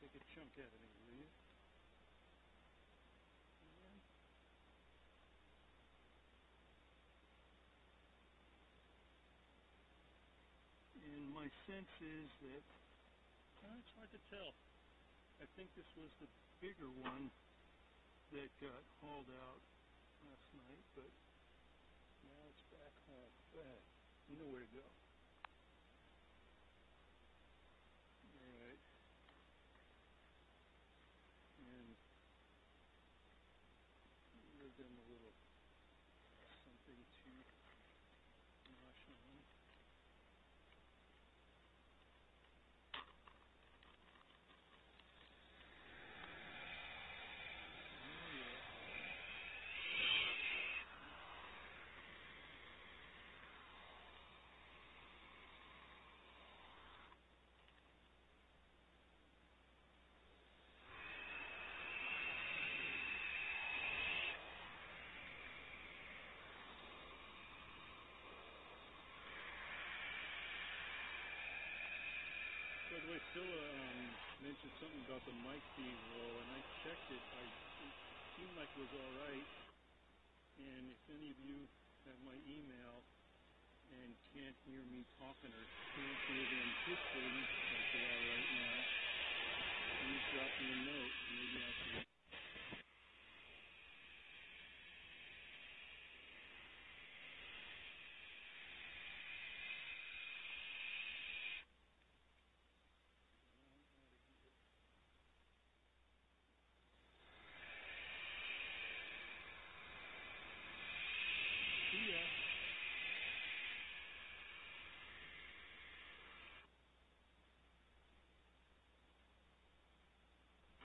take a chunk out of me, will you? And my sense is that uh, it's hard to tell. I think this was the bigger one that got hauled out last night, but now it's back home. Ahead. You know where to go. Them a little something to nosh on. Oh yeah. By the way, Phil um, mentioned something about the mic being low, and I checked it. I, it seemed like it was all right. And if any of you have my email and can't hear me talking or can't hear them whispering like they are right now, please drop me a note.